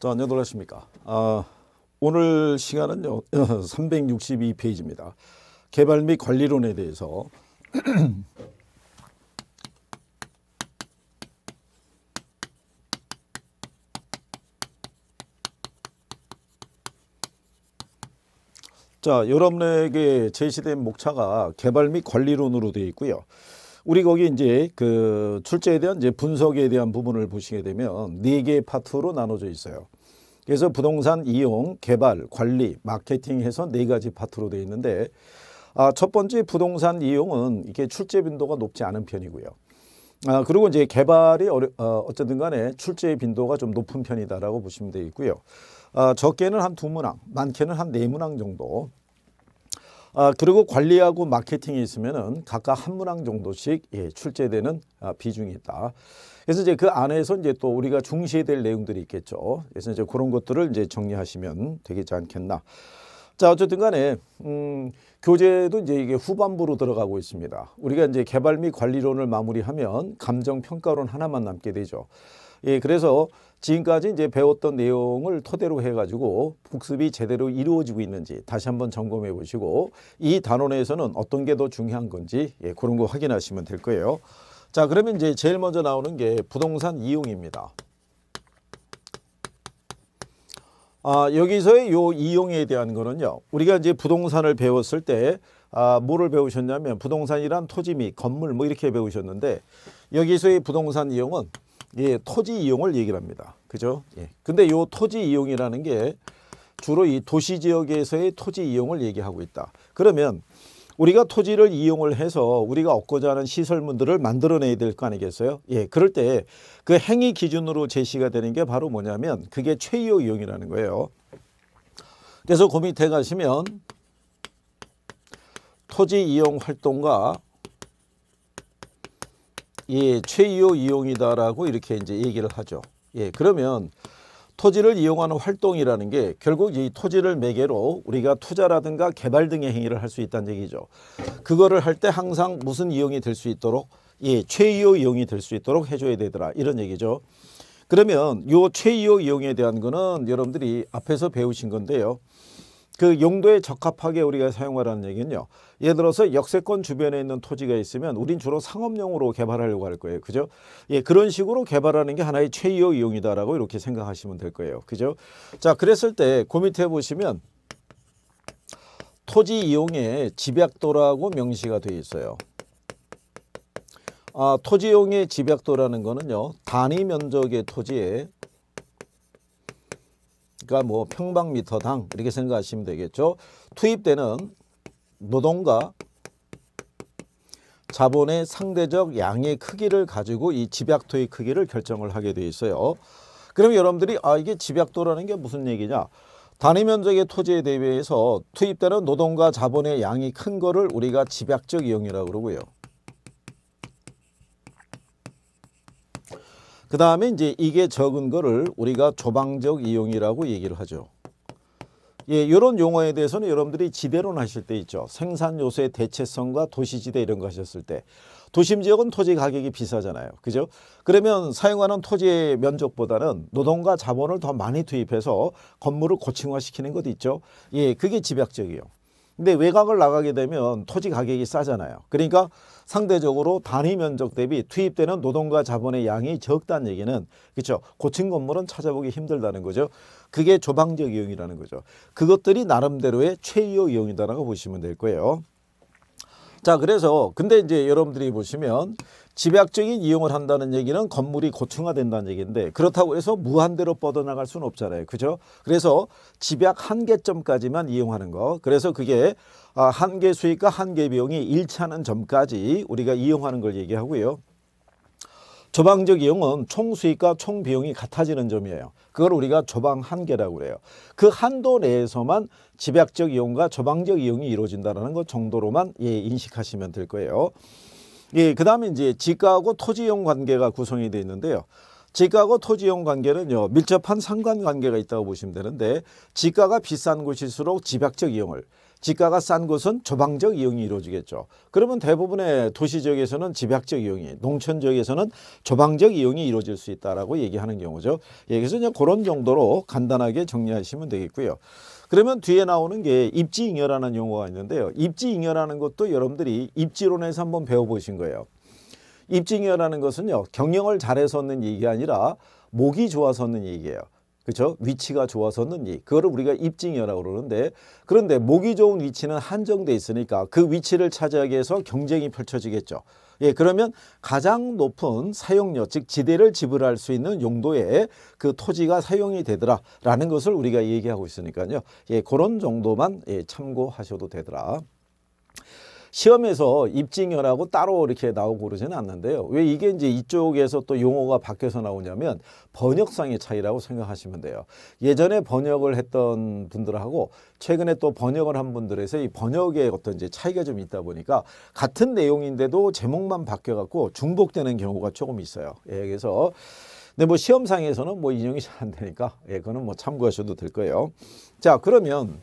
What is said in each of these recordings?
자, 안녕하십니까. 아, 오늘 시간은요, 362페이지입니다. 개발 및 관리론에 대해서 자, 여러분에게 제시된 목차가 개발 및 관리론으로 되어 있고요. 우리 거기 이제 그 출제에 대한 이제 분석에 대한 부분을 보시게 되면 네 개의 파트로 나눠져 있어요. 그래서 부동산 이용, 개발, 관리, 마케팅 해서 네 가지 파트로 되어 있는데 아, 첫 번째 부동산 이용은 이게 출제 빈도가 높지 않은 편이고요. 아, 그리고 이제 개발이 어려, 어, 어쨌든 간에 출제 빈도가 좀 높은 편이다라고 보시면 되겠고요. 아, 적게는 한 두 문항, 많게는 한 네 문항 정도. 아, 그리고 관리하고 마케팅이 있으면은 각각 한 문항 정도씩 예, 출제되는 아, 비중이 있다. 그래서 이제 그 안에서 이제 또 우리가 중시해야 될 내용들이 있겠죠. 그래서 이제 그런 것들을 이제 정리하시면 되겠지 않겠나. 자, 어쨌든 간에, 음, 교재도 이제 이게 후반부로 들어가고 있습니다. 우리가 이제 개발 및 관리론을 마무리하면 감정평가론 하나만 남게 되죠. 예, 그래서 지금까지 이제 배웠던 내용을 토대로 해가지고 복습이 제대로 이루어지고 있는지 다시 한번 점검해 보시고 이 단원에서는 어떤 게 더 중요한 건지 예, 그런 거 확인하시면 될 거예요. 자, 그러면 이제 제일 먼저 나오는 게 부동산 이용입니다. 아, 여기서의 요 이용에 대한 거는요. 우리가 이제 부동산을 배웠을 때 아, 뭐를 배우셨냐면 부동산이란 토지 및 건물 뭐 이렇게 배우셨는데 여기서의 부동산 이용은 예, 토지 이용을 얘기를 합니다. 그죠? 예. 근데 요 토지 이용이라는 게 주로 이 도시 지역에서의 토지 이용을 얘기하고 있다. 그러면 우리가 토지를 이용을 해서 우리가 얻고자 하는 시설물들을 만들어내야 될 거 아니겠어요? 예, 그럴 때 그 행위 기준으로 제시가 되는 게 바로 뭐냐면 그게 최이호 이용이라는 거예요. 그래서 그 밑에 가시면 토지 이용 활동과 예, 최이호 이용이다라고 이렇게 이제 얘기를 하죠. 예, 그러면 토지를 이용하는 활동이라는 게 결국 이 토지를 매개로 우리가 투자라든가 개발 등의 행위를 할 수 있다는 얘기죠. 그거를 할 때 항상 무슨 이용이 될 수 있도록 예, 최이호 이용이 될 수 있도록 해줘야 되더라 이런 얘기죠. 그러면 요 최이호 이용에 대한 거는 여러분들이 앞에서 배우신 건데요. 그 용도에 적합하게 우리가 사용하라는 얘기는요. 예를 들어서 역세권 주변에 있는 토지가 있으면 우린 주로 상업용으로 개발하려고 할 거예요. 그죠? 예, 그런 식으로 개발하는 게 하나의 최이호 이용이다라고 이렇게 생각하시면 될 거예요. 그죠? 자, 그랬을 때 그 밑에 보시면 토지 이용에 집약도라고 명시가 되어 있어요. 아, 토지용의 집약도라는 거는요. 단위 면적의 토지에 그러니까 뭐 평방미터당 이렇게 생각하시면 되겠죠. 투입되는 노동과 자본의 상대적 양의 크기를 가지고 이 집약토의 크기를 결정을 하게 돼 있어요. 그럼 여러분들이 아 이게 집약도라는 게 무슨 얘기냐? 단위 면적의 토지에 대비해서 투입되는 노동과 자본의 양이 큰 거를 우리가 집약적 이용이라고 그러고요. 그 다음에 이제 이게 적은 거를 우리가 조방적 이용이라고 얘기를 하죠. 예, 이런 용어에 대해서는 여러분들이 지대론 하실 때 있죠. 생산 요소의 대체성과 도시지대 이런 거 하셨을 때 도심 지역은 토지 가격이 비싸잖아요. 그죠? 그러면 사용하는 토지의 면적보다는 노동과 자본을 더 많이 투입해서 건물을 고층화시키는 것도 있죠. 예, 그게 집약적이요. 근데 외곽을 나가게 되면 토지 가격이 싸잖아요. 그러니까 상대적으로 단위 면적 대비 투입되는 노동과 자본의 양이 적다는 얘기는 그렇죠. 고층 건물은 찾아보기 힘들다는 거죠. 그게 조방적 이용이라는 거죠. 그것들이 나름대로의 최이호 이용이다라고 보시면 될 거예요. 자, 그래서 근데 이제 여러분들이 보시면 집약적인 이용을 한다는 얘기는 건물이 고층화된다는 얘기인데 그렇다고 해서 무한대로 뻗어나갈 수는 없잖아요. 그죠? 그래서 집약 한계점까지만 이용하는 거. 그래서 그게 아, 한계 수익과 한계 비용이 일치하는 점까지 우리가 이용하는 걸 얘기하고요. 조방적 이용은 총 수익과 총 비용이 같아지는 점이에요. 그걸 우리가 조방 한계라고 그래요. 그 한도 내에서만 집약적 이용과 조방적 이용이 이루어진다는 것 정도로만 예, 인식하시면 될 거예요. 예, 그 다음에 이제 지가하고 토지용 관계가 구성이 되어 있는데요. 지가하고 토지용 관계는요, 밀접한 상관관계가 있다고 보시면 되는데, 지가가 비싼 곳일수록 집약적 이용을, 지가가 싼 곳은 조방적 이용이 이루어지겠죠. 그러면 대부분의 도시 지역에서는 집약적 이용이, 농촌 지역에서는 조방적 이용이 이루어질 수 있다라고 얘기하는 경우죠. 예, 그래서 그냥 그런 정도로 간단하게 정리하시면 되겠고요. 그러면 뒤에 나오는 게 입지잉여라는 용어가 있는데요. 입지잉여라는 것도 여러분들이 입지론에서 한번 배워보신 거예요. 입지잉여라는 것은요. 경영을 잘해서는 얘기 아니라 목이 좋아서는 얘기예요. 그렇죠? 위치가 좋아서는 이 그거를 우리가 입증이라고 그러는데 그런데 목이 좋은 위치는 한정돼 있으니까 그 위치를 차지하기 위해서 경쟁이 펼쳐지겠죠. 예, 그러면 가장 높은 사용료, 즉 지대를 지불할 수 있는 용도의 그 토지가 사용이 되더라라는 것을 우리가 얘기하고 있으니까요. 예, 그런 정도만 예, 참고하셔도 되더라. 시험에서 입증여라고 따로 이렇게 나오고 그러지는 않는데요. 왜 이게 이제 이쪽에서 또 용어가 바뀌어서 나오냐면 번역상의 차이라고 생각하시면 돼요. 예전에 번역을 했던 분들하고 최근에 또 번역을 한 분들에서 이 번역의 어떤 이제 차이가 좀 있다 보니까 같은 내용인데도 제목만 바뀌어갖고 중복되는 경우가 조금 있어요. 예, 그래서 근데 뭐 시험상에서는 뭐 인용이 잘 안 되니까 예, 그거는 뭐 참고하셔도 될 거예요. 자, 그러면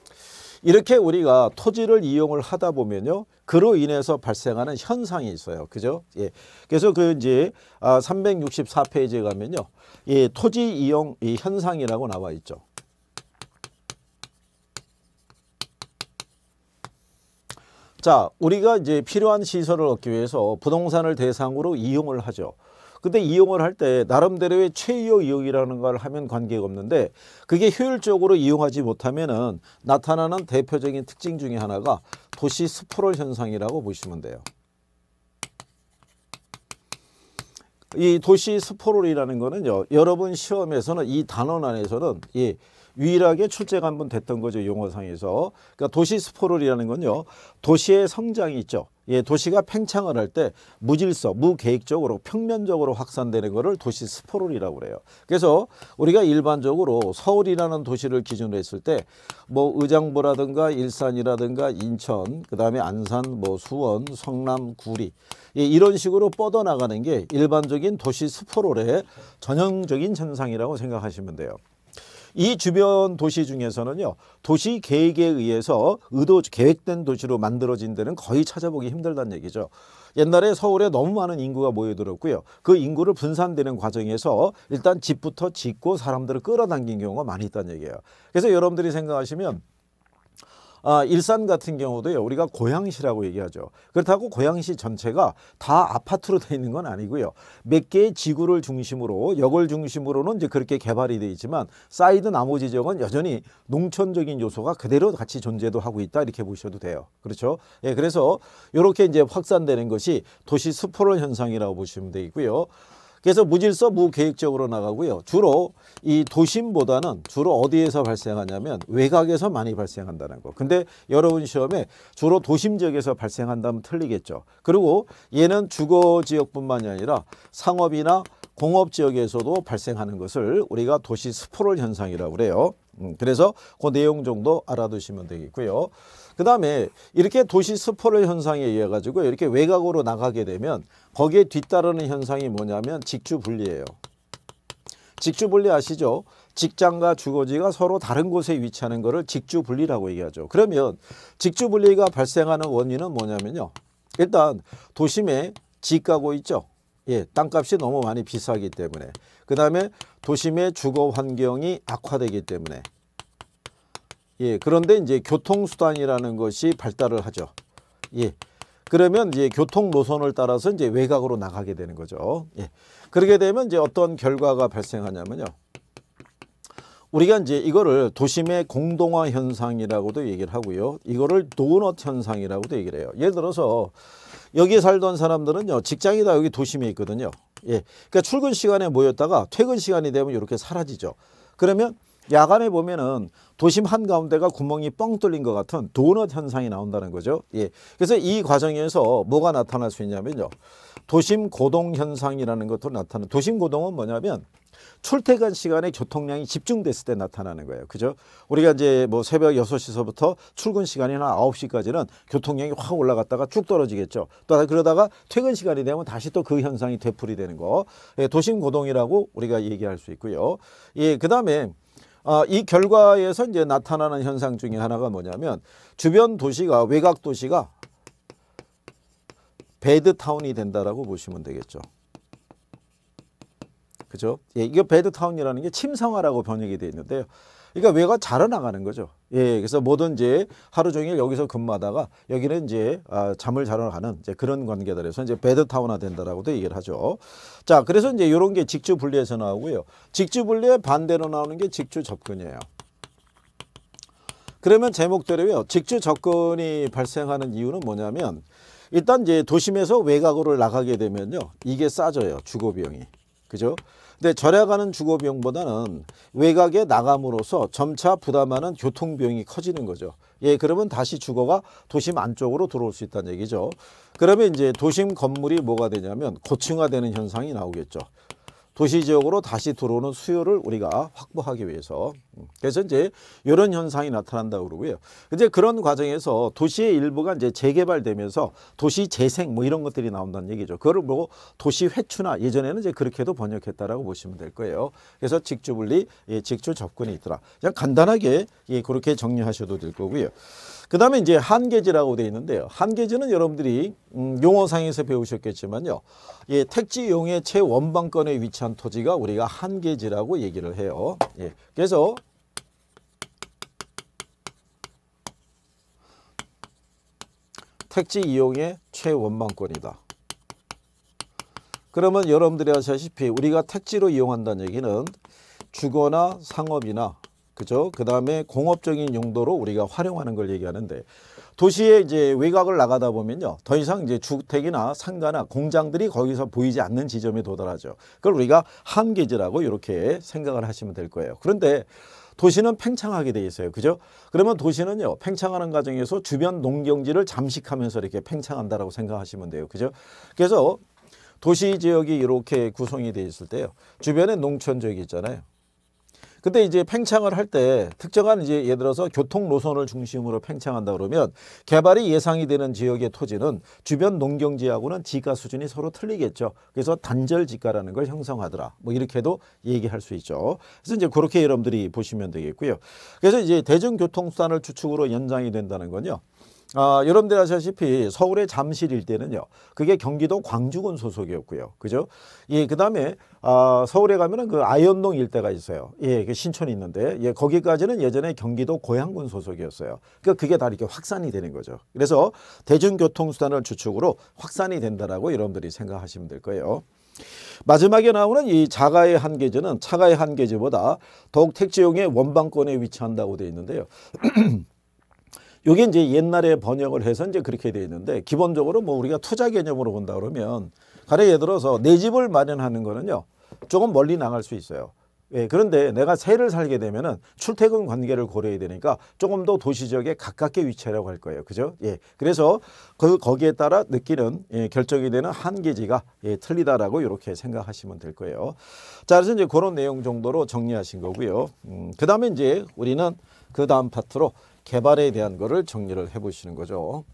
이렇게 우리가 토지를 이용을 하다 보면요. 그로 인해서 발생하는 현상이 있어요. 그죠? 예. 그래서 그 이제 아 364페이지에 가면요. 예, 토지 이용 이 현상이라고 나와 있죠. 자, 우리가 이제 필요한 시설을 얻기 위해서 부동산을 대상으로 이용을 하죠. 근데 이용을 할 때 나름대로의 최유 이용이라는 걸 하면 관계가 없는데 그게 효율적으로 이용하지 못하면은 나타나는 대표적인 특징 중에 하나가 도시 스프롤 현상이라고 보시면 돼요. 이 도시 스포롤이라는 거는요. 여러분 시험에서는 이 단원 안에서는 이 유일하게 출제가 한 번 됐던 거죠. 용어상에서. 그러니까 도시 스포롤이라는 건요. 도시의 성장이 있죠. 예, 도시가 팽창을 할 때 무질서, 무계획적으로 평면적으로 확산되는 것을 도시 스포롤이라고 그래요. 그래서 우리가 일반적으로 서울이라는 도시를 기준으로 했을 때 뭐 의정부라든가 일산이라든가 인천, 그다음에 안산, 뭐 수원, 성남, 구리 예, 이런 식으로 뻗어나가는 게 일반적인 도시 스포롤의 전형적인 현상이라고 생각하시면 돼요. 이 주변 도시 중에서는요 도시 계획에 의해서 의도 계획된 도시로 만들어진 데는 거의 찾아보기 힘들다는 얘기죠. 옛날에 서울에 너무 많은 인구가 모여들었고요. 그 인구를 분산되는 과정에서 일단 집부터 짓고 사람들을 끌어당긴 경우가 많이 있다는 얘기예요. 그래서 여러분들이 생각하시면 아, 일산 같은 경우도요. 우리가 고양시라고 얘기하죠. 그렇다고 고양시 전체가 다 아파트로 되어 있는 건 아니고요. 몇 개의 지구를 중심으로 역을 중심으로는 이제 그렇게 개발이 되어 있지만 사이드 나머지 지역은 여전히 농촌적인 요소가 그대로 같이 존재도 하고 있다 이렇게 보셔도 돼요. 그렇죠? 예, 그래서 이렇게 이제 확산되는 것이 도시 스프롤 현상이라고 보시면 되고요. 그래서 무질서 무계획적으로 나가고요. 주로 이 도심보다는 주로 어디에서 발생하냐면 외곽에서 많이 발생한다는 거. 근데 여러분 시험에 주로 도심 지역에서 발생한다면 틀리겠죠. 그리고 얘는 주거 지역뿐만이 아니라 상업이나 공업 지역에서도 발생하는 것을 우리가 도시 스포롤 현상이라고 그래요. 음, 그래서 그 내용 정도 알아두시면 되겠고요. 그 다음에 이렇게 도시 스포럴 현상에 의해 가지고 이렇게 외곽으로 나가게 되면 거기에 뒤따르는 현상이 뭐냐면 직주 분리예요. 직주 분리 아시죠? 직장과 주거지가 서로 다른 곳에 위치하는 것을 직주 분리라고 얘기하죠. 그러면 직주 분리가 발생하는 원인은 뭐냐면요. 일단 도심에 집가고 있죠. 예, 땅값이 너무 많이 비싸기 때문에. 그 다음에 도심의 주거 환경이 악화되기 때문에. 예, 그런데 이제 교통수단이라는 것이 발달을 하죠. 예. 그러면 이제 교통 노선을 따라서 이제 외곽으로 나가게 되는 거죠. 예. 그렇게 되면 이제 어떤 결과가 발생하냐면요. 우리가 이제 이거를 도심의 공동화 현상이라고도 얘기를 하고요. 이거를 도넛 현상이라고도 얘기를 해요. 예를 들어서 여기에 살던 사람들은요. 직장이 다 여기 도심에 있거든요. 예. 그러니까 출근 시간에 모였다가 퇴근 시간이 되면 이렇게 사라지죠. 그러면 야간에 보면은 도심 한가운데가 구멍이 뻥 뚫린 것 같은 도넛 현상이 나온다는 거죠. 예. 그래서 이 과정에서 뭐가 나타날 수 있냐면요. 도심 고동 현상이라는 것도 나타나는 도심 고동은 뭐냐면 출퇴근 시간에 교통량이 집중됐을 때 나타나는 거예요. 그죠? 우리가 이제 뭐 새벽 여섯 시서부터 출근 시간이나 아홉 시까지는 교통량이 확 올라갔다가 쭉 떨어지겠죠. 또 그러다가 퇴근 시간이 되면 다시 또 그 현상이 되풀이 되는 거. 예, 도심 고동이라고 우리가 얘기할 수 있고요. 예, 그다음에 아, 이 결과에서 이제 나타나는 현상 중에 하나가 뭐냐면 주변 도시가 외곽 도시가 배드타운이 된다라고 보시면 되겠죠. 그죠? 예, 이거 배드타운이라는 게 침상화라고 번역이 되어 있는데요. 그러니까 외가 자라나가는 거죠. 예, 그래서 뭐든 이제 하루 종일 여기서 근무하다가 여기는 이제 아, 잠을 자러 가는 이제 그런 관계들에서 이제 배드타운화 된다라고도 얘기를 하죠. 자, 그래서 이제 이런 게 직주 분리에서 나오고요. 직주 분리의 반대로 나오는 게 직주 접근이에요. 그러면 제목대로요. 직주 접근이 발생하는 이유는 뭐냐면 일단 이제 도심에서 외곽으로 나가게 되면요. 이게 싸져요. 주거 비용이. 그죠? 근데 절약하는 주거 비용보다는 외곽에 나감으로써 점차 부담하는 교통 비용이 커지는 거죠. 예, 그러면 다시 주거가 도심 안쪽으로 들어올 수 있다는 얘기죠. 그러면 이제 도심 건물이 뭐가 되냐면 고층화되는 현상이 나오겠죠. 도시 지역으로 다시 들어오는 수요를 우리가 확보하기 위해서 음, 그래서 이제 이런 현상이 나타난다고 그러고요. 이제 그런 과정에서 도시의 일부가 이제 재개발되면서 도시 재생 뭐 이런 것들이 나온다는 얘기죠. 그거를 뭐 도시 회추나 예전에는 이제 그렇게도 번역했다라고 보시면 될 거예요. 그래서 직주 분리, 예, 직주 접근이 있더라. 그냥 간단하게 예, 그렇게 정리하셔도 될 거고요. 그 다음에 이제 한계지라고 되어 있는데요. 한계지는 여러분들이 음, 용어상에서 배우셨겠지만요. 예, 택지용의 최원방권에 위치한 토지가 우리가 한계지라고 얘기를 해요. 예, 그래서 택지 이용의 최원방권이다. 그러면 여러분들이 아시다시피 우리가 택지로 이용한다는 얘기는 주거나 상업이나 그죠? 그 다음에 공업적인 용도로 우리가 활용하는 걸 얘기하는데 도시에 이제 외곽을 나가다 보면요. 더 이상 이제 주택이나 상가나 공장들이 거기서 보이지 않는 지점에 도달하죠. 그걸 우리가 한계지라고 이렇게 생각을 하시면 될 거예요. 그런데 도시는 팽창하게 돼 있어요. 그죠? 그러면 도시는요. 팽창하는 과정에서 주변 농경지를 잠식하면서 이렇게 팽창한다라고 생각하시면 돼요. 그죠? 그래서 도시 지역이 이렇게 구성이 돼 있을 때요. 주변에 농촌 지역이 있잖아요. 근데 이제 팽창을 할 때 특정한 이제 예를 들어서 교통 노선을 중심으로 팽창한다 그러면 개발이 예상이 되는 지역의 토지는 주변 농경지하고는 지가 수준이 서로 틀리겠죠. 그래서 단절 지가라는 걸 형성하더라. 뭐 이렇게도 얘기할 수 있죠. 그래서 이제 그렇게 여러분들이 보시면 되겠고요. 그래서 이제 대중교통수단을 주축으로 연장이 된다는 건요. 아, 여러분들 아시다시피 서울의 잠실 일대는요. 그게 경기도 광주군 소속이었고요. 그죠? 예, 그다음에 아, 서울에 가면은 그 아현동 일대가 있어요. 예, 그 신촌이 있는데 예, 거기까지는 예전에 경기도 고양군 소속이었어요. 그러니까 그게 다 이렇게 확산이 되는 거죠. 그래서 대중교통 수단을 주축으로 확산이 된다라고 여러분들이 생각하시면 될 거예요. 마지막에 나오는 이 자가의 한계지는 차가의 한계지보다 더욱 택지용의 원방권에 위치한다고 되어 있는데요. 요게 이제 옛날에 번역을 해서 이제 그렇게 돼 있는데 기본적으로 뭐 우리가 투자 개념으로 본다 그러면 가령 예를 들어서 내 집을 마련하는 거는요 조금 멀리 나갈 수 있어요. 예, 그런데 내가 새를 살게 되면은 출퇴근 관계를 고려해야 되니까 조금 더 도시 지역에 가깝게 위치하려고 할 거예요. 그죠? 예. 그래서 그 거기에 따라 느끼는 예, 결정이 되는 한계지가 예, 틀리다라고 이렇게 생각하시면 될 거예요. 자, 그래서 이제 그런 내용 정도로 정리하신 거고요. 음, 그다음에 이제 우리는 그 다음 파트로 개발에 대한 거를 정리를 해 보시는 거죠.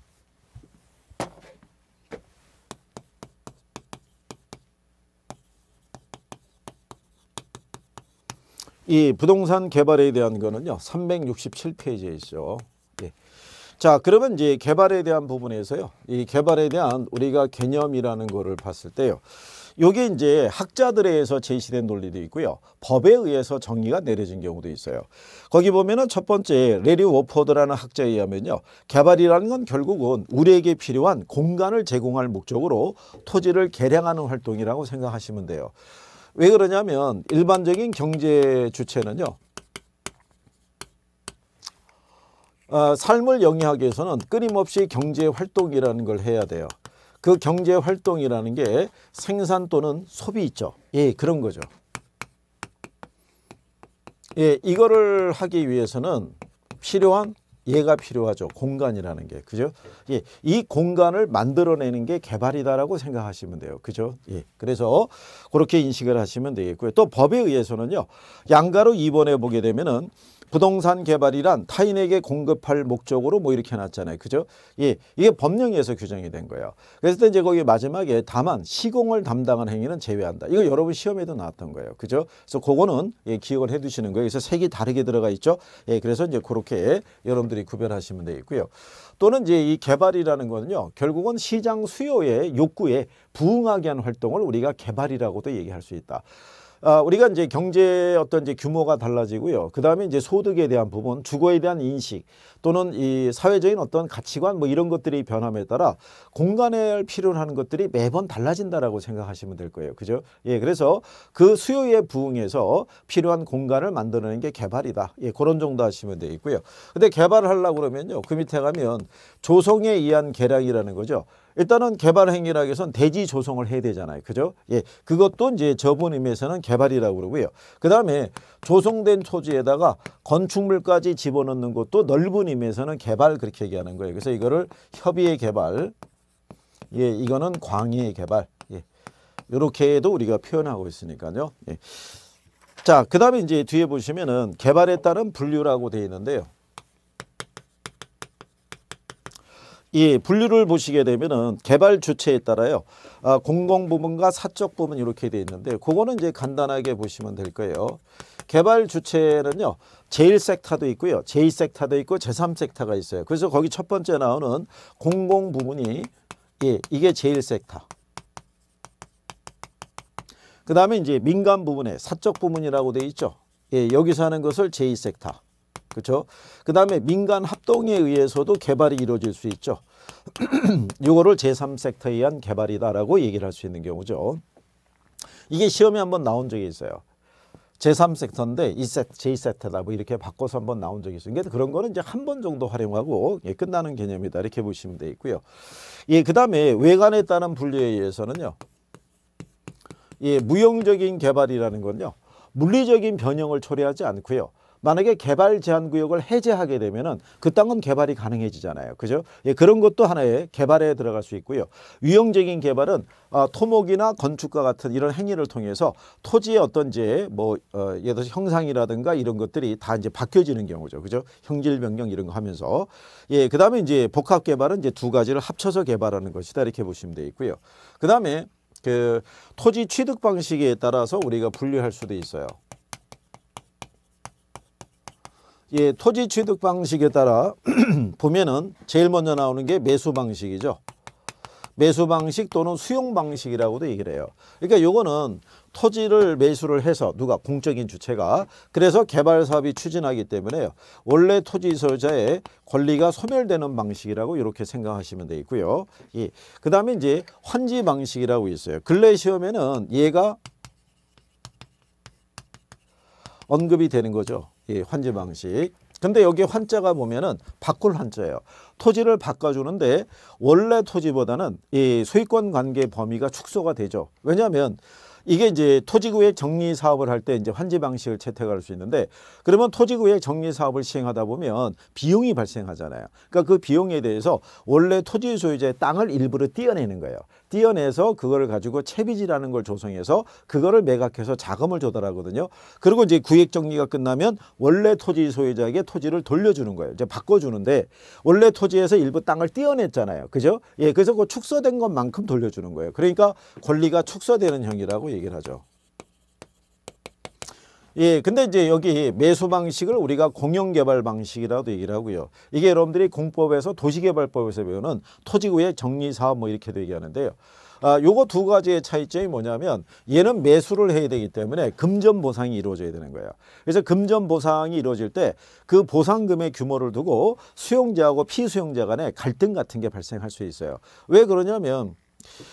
이 부동산 개발에 대한 거는요. 367페이지에 있죠. 예. 자, 그러면 이제 개발에 대한 부분에서요. 이 개발에 대한 우리가 개념이라는 거를 봤을 때요. 요게 이제 학자들에 의해서 제시된 논리도 있고요. 법에 의해서 정의가 내려진 경우도 있어요. 거기 보면은 첫 번째 레리 워포드라는 학자에 의하면요. 개발이라는 건 결국은 우리에게 필요한 공간을 제공할 목적으로 토지를 개량하는 활동이라고 생각하시면 돼요. 왜 그러냐면 일반적인 경제 주체는요. 어, 삶을 영위하기 위해서는 끊임없이 경제 활동이라는 걸 해야 돼요. 그 경제 활동이라는 게 생산 또는 소비 있죠. 예, 그런 거죠. 예, 이거를 하기 위해서는 필요한 얘가 필요하죠. 공간이라는 게. 그죠? 예. 이 공간을 만들어내는 게 개발이다라고 생각하시면 돼요. 그죠? 예. 그래서 그렇게 인식을 하시면 되겠고요. 또 법에 의해서는요. 양가로 입원해 보게 되면은 부동산 개발이란 타인에게 공급할 목적으로 뭐 이렇게 해놨잖아요. 그죠? 예, 이게 법령에서 규정이 된 거예요. 그래서 이제 거기 마지막에 다만 시공을 담당한 행위는 제외한다. 이거 여러분 시험에도 나왔던 거예요. 그죠? 그래서 그거는 예, 기억을 해 두시는 거예요. 그래서 색이 다르게 들어가 있죠. 예, 그래서 이제 그렇게 여러분들이 구별하시면 되겠고요. 또는 이제 이 개발이라는 거는요. 결국은 시장 수요의 욕구에 부응하게 하는 활동을 우리가 개발이라고도 얘기할 수 있다. 아, 우리가 이제 경제 어떤 이제 규모가 달라지고요. 그 다음에 이제 소득에 대한 부분, 주거에 대한 인식 또는 이 사회적인 어떤 가치관 뭐 이런 것들이 변함에 따라 공간을 필요로 하는 것들이 매번 달라진다라고 생각하시면 될 거예요. 그죠? 예, 그래서 그 수요에 부응해서 필요한 공간을 만들어내는 게 개발이다. 예, 그런 정도 하시면 되겠고요. 근데 개발을 하려고 그러면요. 그 밑에 가면 조성에 의한 개량이라는 거죠. 일단은 개발 행위라고 해서는 대지 조성을 해야 되잖아요. 그죠? 예. 그것도 이제 저분 의미에서는 개발이라고 그러고요. 그 다음에 조성된 토지에다가 건축물까지 집어넣는 것도 넓은 의미에서는 개발 그렇게 얘기하는 거예요. 그래서 이거를 협의의 개발, 예, 이거는 광의의 개발, 예. 이렇게도 우리가 표현하고 있으니까요. 예. 자, 그 다음에 이제 뒤에 보시면은 개발에 따른 분류라고 되어 있는데요. 이 분류를 보시게 되면은 개발 주체에 따라요. 아, 공공 부문과 사적 부문 이렇게 돼 있는데 그거는 이제 간단하게 보시면 될 거예요. 개발 주체는요. 제1섹터도 있고요. 제2섹터도 있고 제3섹터가 있어요. 그래서 거기 첫 번째 나오는 공공 부문이 예, 이게 제1섹터. 그 다음에 이제 민간 부분에 사적 부문이라고 돼 있죠. 예, 여기서 하는 것을 제2섹터. 그렇죠? 그 다음에 민간 합동에 의해서도 개발이 이루어질 수 있죠. 이거를 제3섹터에 의한 개발이다라고 얘기를 할 수 있는 경우죠. 이게 시험에 한번 나온 적이 있어요. 제3섹터인데 이세 제2섹터다 뭐 이렇게 바꿔서 한번 나온 적이 있어요. 그러니까 그런 거는 이제 한 번 정도 활용하고 예, 끝나는 개념이다 이렇게 보시면 돼 있고요. 예, 그다음에 외관에 따른 분류에 의해서는요. 예, 무용적인 개발이라는 건요. 물리적인 변형을 초래하지 않고요. 만약에 개발 제한 구역을 해제하게 되면은 그 땅은 개발이 가능해지잖아요. 그죠? 예, 그런 것도 하나의 개발에 들어갈 수 있고요. 유형적인 개발은 어, 토목이나 건축과 같은 이런 행위를 통해서 토지의 어떤 이제 뭐 어, 예를 들어서 형상이라든가 이런 것들이 다 이제 바뀌어지는 경우죠. 그죠? 형질 변경 이런 거 하면서 예, 그다음에 이제 복합 개발은 이제 두 가지를 합쳐서 개발하는 것이다 이렇게 보시면 되어 있고요. 그다음에 그 토지 취득 방식에 따라서 우리가 분류할 수도 있어요. 예, 토지 취득 방식에 따라 보면은 제일 먼저 나오는 게 매수 방식이죠. 매수 방식 또는 수용 방식이라고도 얘기를 해요. 그러니까 요거는 토지를 매수를 해서 누가 공적인 주체가 그래서 개발 사업이 추진하기 때문에 원래 토지 소유자의 권리가 소멸되는 방식이라고 이렇게 생각하시면 되겠고요. 예. 그다음에 이제 환지 방식이라고 있어요. 근래 시험에는 얘가 언급이 되는 거죠. 예, 환지 방식. 근데 여기 환자가 보면은 바꿀 환자예요. 토지를 바꿔주는데 원래 토지보다는 이 소유권 관계 범위가 축소가 되죠. 왜냐하면 이게 이제 토지구역 정리 사업을 할 때 이제 환지 방식을 채택할 수 있는데 그러면 토지구역 정리 사업을 시행하다 보면 비용이 발생하잖아요. 그러니까 그 비용에 대해서 원래 토지 소유자의 땅을 일부러 떼어내는 거예요. 띄어내서 그거를 가지고 채비지라는 걸 조성해서 그거를 매각해서 자금을 조달하거든요. 그리고 이제 구획 정리가 끝나면 원래 토지 소유자에게 토지를 돌려주는 거예요. 이제 바꿔주는데 원래 토지에서 일부 땅을 띄어냈잖아요. 그죠? 예, 그래서 그 축소된 것만큼 돌려주는 거예요. 그러니까 권리가 축소되는 형이라고 얘기를 하죠. 예, 근데 이제 여기 매수 방식을 우리가 공영개발 방식이라도 얘기를 하고요. 이게 여러분들이 공법에서 도시개발법에서 배우는 토지구의 정리 사업 뭐 이렇게도 얘기하는데요. 아, 요거 두 가지의 차이점이 뭐냐면 얘는 매수를 해야 되기 때문에 금전 보상이 이루어져야 되는 거예요. 그래서 금전 보상이 이루어질 때 그 보상금의 규모를 두고 수용자하고 피수용자 간에 갈등 같은 게 발생할 수 있어요. 왜 그러냐면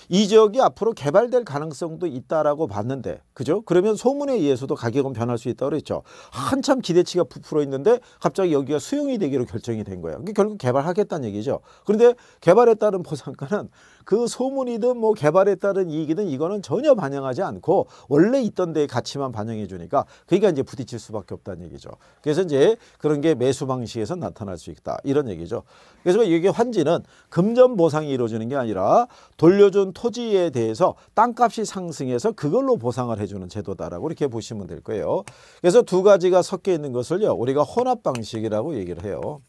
이 지역이 앞으로 개발될 가능성도 있다라고 봤는데 그죠? 그러면 소문에 의해서도 가격은 변할 수 있다고 그랬죠. 한참 기대치가 부풀어 있는데 갑자기 여기가 수용이 되기로 결정이 된 거예요. 그게 결국 개발하겠다는 얘기죠. 그런데 개발에 따른 보상가는 그 소문이든 뭐 개발에 따른 이익이든 이거는 전혀 반영하지 않고 원래 있던 데의 가치만 반영해 주니까 그러니까 이제 부딪힐 수밖에 없다는 얘기죠. 그래서 이제 그런 게 매수 방식에서 나타날 수 있다. 이런 얘기죠. 그래서 이게 환지는 금전 보상이 이루어지는 게 아니라 돌려준 토지에 대해서 땅값이 상승해서 그걸로 보상을 해주는 제도다라고 이렇게 보시면 될 거예요. 그래서 두 가지가 섞여 있는 것을요. 우리가 혼합 방식이라고 얘기를 해요.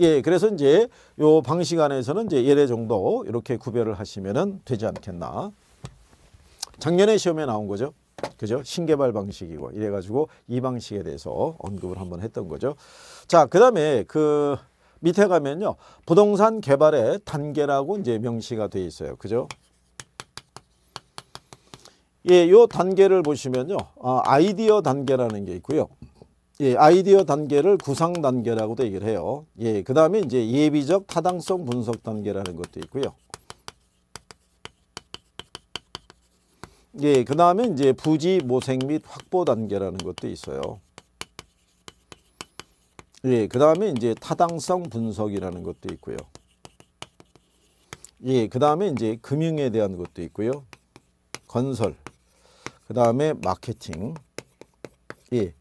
예, 그래서 이제 요 방식 안에서는 이제 예례 정도 이렇게 구별을 하시면은 되지 않겠나. 작년에 시험에 나온 거죠. 그죠? 신개발 방식이고 이래 가지고 이 방식에 대해서 언급을 한번 했던 거죠. 자, 그 다음에 그 밑에 가면요. 부동산 개발의 단계라고 이제 명시가 되어 있어요. 그죠? 예, 요 단계를 보시면요. 아, 아이디어 단계라는 게 있고요. 예, 아이디어 단계를 구상 단계라고도 얘기를 해요. 예, 그 다음에 이제 예비적 타당성 분석 단계라는 것도 있고요. 예, 그 다음에 이제 부지 모색 및 확보 단계라는 것도 있어요. 예, 그 다음에 이제 타당성 분석이라는 것도 있고요. 예, 그 다음에 이제 금융에 대한 것도 있고요. 건설, 그 다음에 마케팅. 예.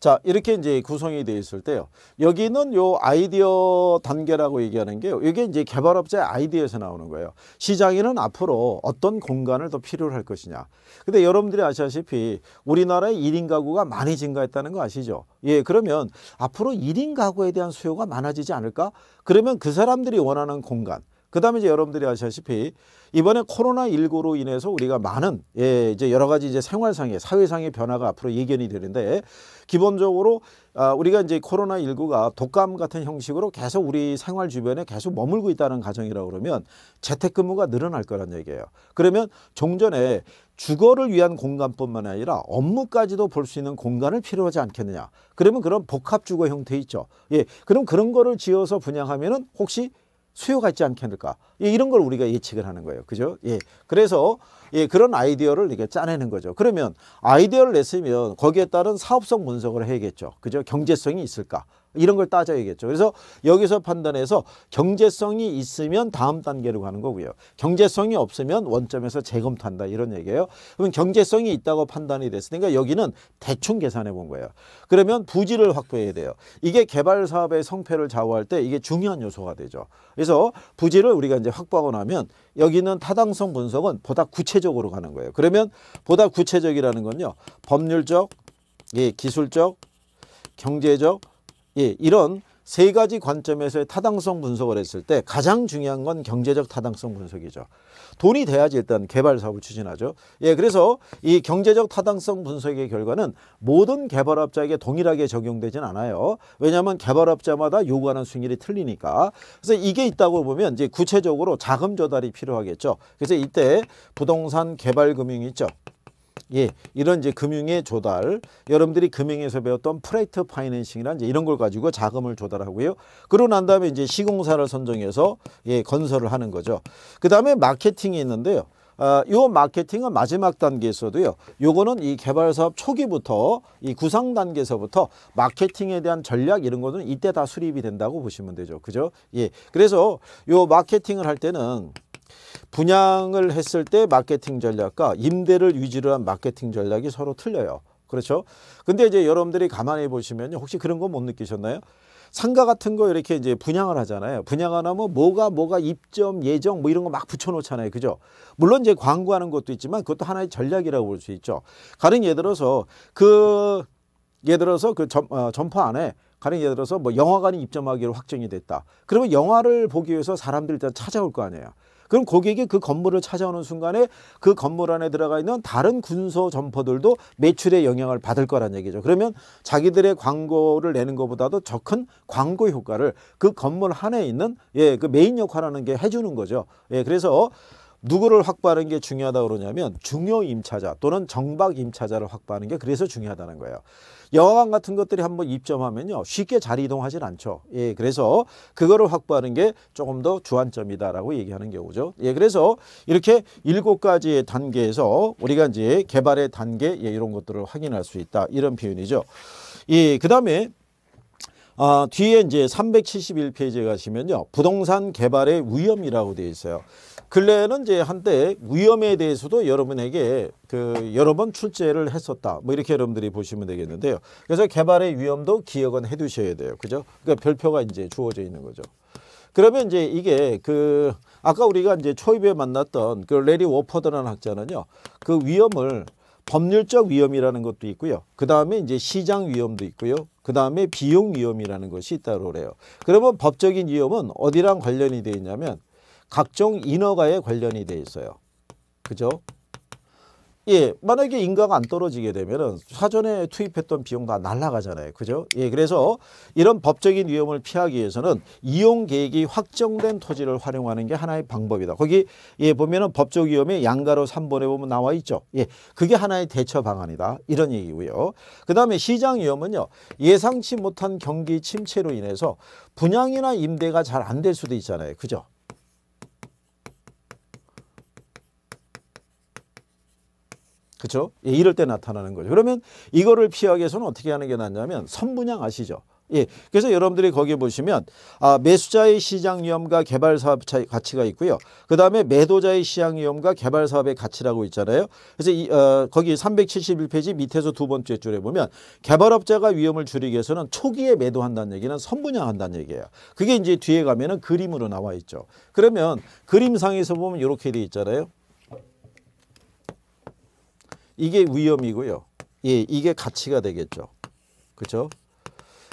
자, 이렇게 이제 구성이 되어 있을 때요. 여기는 요 아이디어 단계라고 얘기하는 게요. 이게 이제 개발업자의 아이디어에서 나오는 거예요. 시장에는 앞으로 어떤 공간을 더 필요로 할 것이냐. 근데 여러분들이 아시다시피 우리나라의 1인 가구가 많이 증가했다는 거 아시죠? 예, 그러면 앞으로 1인 가구에 대한 수요가 많아지지 않을까? 그러면 그 사람들이 원하는 공간, 그 다음에 이제 여러분들이 아시다시피 이번에 코로나19로 인해서 우리가 많은 예, 이제 여러 가지 이제 생활상의 사회상의 변화가 앞으로 예견이 되는데 기본적으로 아, 우리가 이제 코로나19가 독감 같은 형식으로 계속 우리 생활 주변에 계속 머물고 있다는 가정이라고 그러면 재택근무가 늘어날 거란 얘기예요. 그러면 종전에 주거를 위한 공간뿐만 아니라 업무까지도 볼 수 있는 공간을 필요하지 않겠느냐. 그러면 그런 복합 주거 형태 있죠. 예, 그럼 그런 거를 지어서 분양하면은 혹시 수요가 있지 않겠는가 예, 이런 걸 우리가 예측을 하는 거예요. 그죠? 예. 그래서 예 그런 아이디어를 이렇게 짜내는 거죠. 그러면 아이디어를 냈으면 거기에 따른 사업성 분석을 해야겠죠. 그죠? 경제성이 있을까 이런 걸 따져야겠죠. 그래서 여기서 판단해서 경제성이 있으면 다음 단계로 가는 거고요. 경제성이 없으면 원점에서 재검토한다 이런 얘기예요. 그러면 경제성이 있다고 판단이 됐으니까 여기는 대충 계산해 본 거예요. 그러면 부지를 확보해야 돼요. 이게 개발 사업의 성패를 좌우할 때 이게 중요한 요소가 되죠. 그래서 부지를 우리가 이제 확보하고 나면 여기는 타당성 분석은 보다 구체적으로 가는 거예요. 그러면 보다 구체적이라는 건요. 법률적, 예, 기술적, 경제적, 예, 이런 세 가지 관점에서의 타당성 분석을 했을 때 가장 중요한 건 경제적 타당성 분석이죠. 돈이 돼야지 일단 개발 사업을 추진하죠. 예, 그래서 이 경제적 타당성 분석의 결과는 모든 개발업자에게 동일하게 적용되진 않아요. 왜냐하면 개발업자마다 요구하는 수익률이 틀리니까. 그래서 이게 있다고 보면 이제 구체적으로 자금 조달이 필요하겠죠. 그래서 이때 부동산 개발 금융이 있죠. 예, 이런 이제 금융의 조달, 여러분들이 금융에서 배웠던 프레이트 파이낸싱이란 이런 걸 가지고 자금을 조달하고요. 그러고 난 다음에 이제 시공사를 선정해서 예, 건설을 하는 거죠. 그 다음에 마케팅이 있는데요. 아, 요 마케팅은 마지막 단계에서도요. 요거는 이 개발 사업 초기부터 이 구상 단계에서부터 마케팅에 대한 전략 이런 거는 이때 다 수립이 된다고 보시면 되죠. 그죠? 예. 그래서 요 마케팅을 할 때는 분양을 했을 때 마케팅 전략과 임대를 위주로 한 마케팅 전략이 서로 틀려요. 그렇죠? 근데 이제 여러분들이 가만히 보시면 혹시 그런 거 못 느끼셨나요? 상가 같은 거 이렇게 이제 분양을 하잖아요. 분양을 하면 뭐가 뭐가 입점 예정 뭐 이런 거 막 붙여놓잖아요. 그죠? 물론 이제 광고하는 것도 있지만 그것도 하나의 전략이라고 볼 수 있죠. 가령 예를 들어서 그 예를 들어서 그 점, 어, 점포 안에 가령 예를 들어서 뭐 영화관이 입점하기로 확정이 됐다. 그러면 영화를 보기 위해서 사람들이 일단 찾아올 거 아니에요. 그럼 고객이 그 건물을 찾아오는 순간에 그 건물 안에 들어가 있는 다른 군소 점포들도 매출에 영향을 받을 거란 얘기죠. 그러면 자기들의 광고를 내는 것보다도 더큰 광고 효과를 그 건물 안에 있는 예, 그 메인 역할하는 게 해주는 거죠. 예, 그래서 누구를 확보하는 게 중요하다고 그러냐면 중요 임차자 또는 정박 임차자를 확보하는 게 그래서 중요하다는 거예요. 영화관 같은 것들이 한번 입점하면요 쉽게 자리 이동하진 않죠. 예, 그래서 그거를 확보하는 게 조금 더 주안점이다라고 얘기하는 경우죠. 예, 그래서 이렇게 일곱 가지의 단계에서 우리가 이제 개발의 단계 예, 이런 것들을 확인할 수 있다 이런 표현이죠. 예, 그 다음에 아, 뒤에 이제 371페이지에 가시면요. 부동산 개발의 위험이라고 되어 있어요. 근래에는 이제 한때 위험에 대해서도 여러분에게 그 여러 번 출제를 했었다. 뭐 이렇게 여러분들이 보시면 되겠는데요. 그래서 개발의 위험도 기억은 해 두셔야 돼요. 그죠? 그러니까 별표가 이제 주어져 있는 거죠. 그러면 이제 이게 그 아까 우리가 이제 초입에 만났던 그 레리 워퍼드라는 학자는요. 그 위험을 법률적 위험이라는 것도 있고요. 그 다음에 이제 시장 위험도 있고요. 그 다음에 비용 위험이라는 것이 있다고 그래요. 그러면 법적인 위험은 어디랑 관련이 되어 있냐면 각종 인허가에 관련이 돼 있어요. 그죠? 예, 만약에 인가가 안 떨어지게 되면은 사전에 투입했던 비용 다 날라가잖아요. 그죠? 예, 그래서 이런 법적인 위험을 피하기 위해서는 이용 계획이 확정된 토지를 활용하는 게 하나의 방법이다. 거기 예, 보면은 법적 위험에 양가로 3번에 보면 나와 있죠. 예, 그게 하나의 대처 방안이다. 이런 얘기고요. 그다음에 시장 위험은요. 예상치 못한 경기 침체로 인해서 분양이나 임대가 잘 안 될 수도 있잖아요. 그죠? 그렇죠? 예, 이럴 때 나타나는 거죠. 그러면 이거를 피하기 위해서는 어떻게 하는 게 낫냐면 선분양 아시죠? 예, 그래서 여러분들이 거기에 보시면 아, 매수자의 시장 위험과 개발 사업 가치가 있고요. 그 다음에 매도자의 시장 위험과 개발 사업의 가치라고 있잖아요. 그래서 이, 어, 거기 371페이지 밑에서 두 번째 줄에 보면 개발업자가 위험을 줄이기 위해서는 초기에 매도한다는 얘기는 선분양한다는 얘기예요. 그게 이제 뒤에 가면은 그림으로 나와 있죠. 그러면 그림상에서 보면 이렇게 돼 있잖아요. 이게 위험이고요. 예, 이게 가치가 되겠죠. 그렇죠?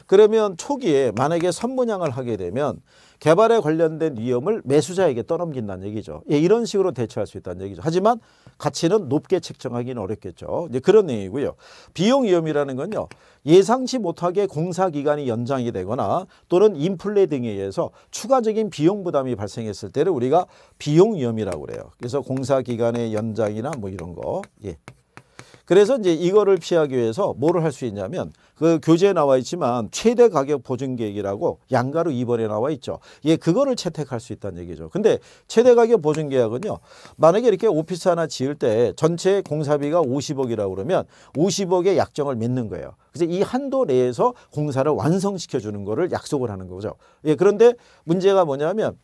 그러면 초기에 만약에 선분양을 하게 되면 개발에 관련된 위험을 매수자에게 떠넘긴다는 얘기죠. 예, 이런 식으로 대처할 수 있다는 얘기죠. 하지만 가치는 높게 책정하기는 어렵겠죠. 이제 그런 내용이고요. 비용 위험이라는 건요. 예상치 못하게 공사 기간이 연장이 되거나 또는 인플레 등에 의해서 추가적인 비용 부담이 발생했을 때를 우리가 비용 위험이라고 그래요. 그래서 공사 기간의 연장이나 뭐 이런 거. 예. 그래서 이제 이거를 피하기 위해서 뭐를 할 수 있냐면 그 교재에 나와 있지만 최대 가격 보증 계획이라고 양가로 2번에 나와 있죠. 예, 그거를 채택할 수 있다는 얘기죠. 근데 최대 가격 보증 계약은요. 만약에 이렇게 오피스 하나 지을 때 전체 공사비가 50억이라고 그러면 50억의 약정을 맺는 거예요. 그래서 이 한도 내에서 공사를 완성시켜 주는 거를 약속을 하는 거죠. 예, 그런데 문제가 뭐냐면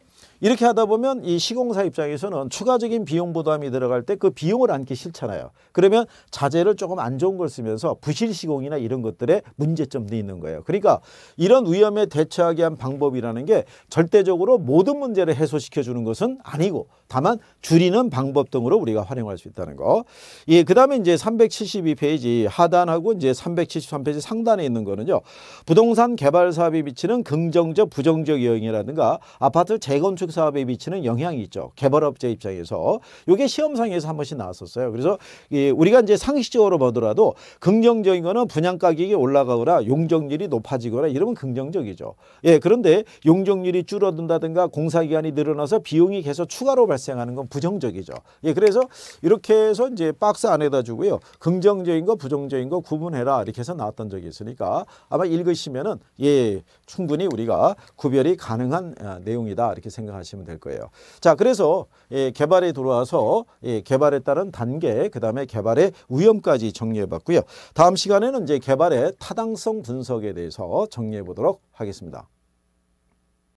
이렇게 하다 보면 이 시공사 입장에서는 추가적인 비용 부담이 들어갈 때 그 비용을 안기 싫잖아요. 그러면 자재를 조금 안 좋은 걸 쓰면서 부실 시공이나 이런 것들에 문제점도 있는 거예요. 그러니까 이런 위험에 대처하기 위한 방법이라는 게 절대적으로 모든 문제를 해소시켜 주는 것은 아니고 다만 줄이는 방법 등으로 우리가 활용할 수 있다는 거. 예, 그다음에 이제 372페이지 하단하고 이제 373페이지 상단에 있는 거는요. 부동산 개발 사업에 미치는 긍정적 부정적 영향이라든가 아파트 재건축 사업에 미치는 영향이 있죠. 개발업체 입장에서 이게 시험상에서 한 번씩 나왔었어요. 그래서 우리가 이제 상식적으로 보더라도 긍정적인 거는 분양 가격이 올라가거나 용적률이 높아지거나 이러면 긍정적이죠. 예, 그런데 용적률이 줄어든다든가 공사 기간이 늘어나서 비용이 계속 추가로 발생하는 건 부정적이죠. 예, 그래서 이렇게 해서 이제 박스 안에다 주고요. 긍정적인 거, 부정적인 거 구분해라 이렇게 해서 나왔던 적이 있으니까 아마 읽으시면은 예, 충분히 우리가 구별이 가능한 아, 내용이다 이렇게 생각하시면 하시면 될 거예요. 자, 그래서 예, 개발에 들어와서 예, 개발에 따른 단계, 그 다음에 개발의 위험까지 정리해 봤고요. 다음 시간에는 이제 개발의 타당성 분석에 대해서 정리해 보도록 하겠습니다.